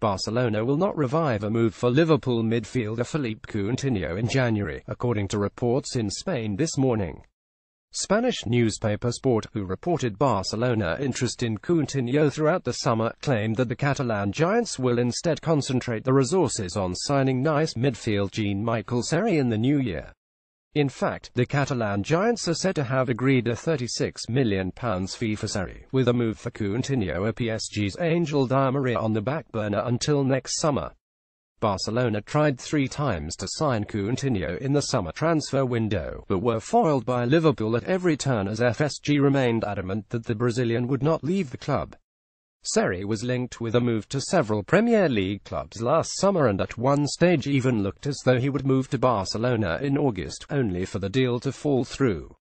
Barcelona will not revive a move for Liverpool midfielder Philippe Coutinho in January, according to reports in Spain this morning. Spanish newspaper Sport, who reported Barcelona interest in Coutinho throughout the summer, claimed that the Catalan Giants will instead concentrate the resources on signing Nice midfield Jean-Michel Seri in the new year. In fact, the Catalan Giants are said to have agreed a £36 million fee for Seri, with a move for Coutinho or PSG's Angel Di Maria on the back burner until next summer. Barcelona tried three times to sign Coutinho in the summer transfer window, but were foiled by Liverpool at every turn as FSG remained adamant that the Brazilian would not leave the club. Seri was linked with a move to several Premier League clubs last summer and at one stage even looked as though he would move to Barcelona in August, only for the deal to fall through.